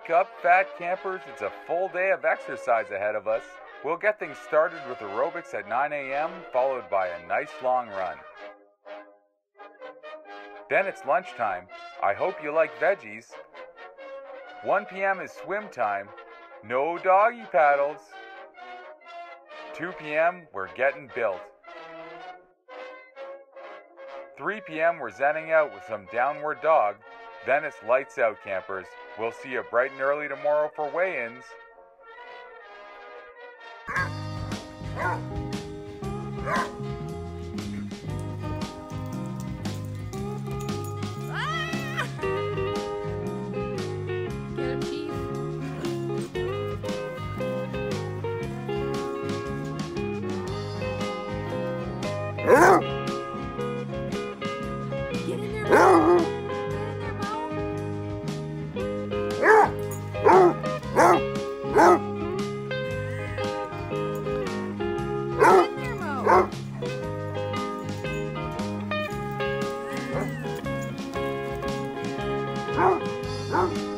Wake up, fat campers. It's a full day of exercise ahead of us. We'll get things started with aerobics at 9 a.m., followed by a nice long run. Then it's lunchtime. I hope you like veggies. 1 p.m. is swim time. No doggy paddles. 2 p.m. We're getting built. 3 p.m. We're zenning out with some downward dog. Then it's lights out, campers. We'll see you bright and early tomorrow for weigh ins. Oh, oh.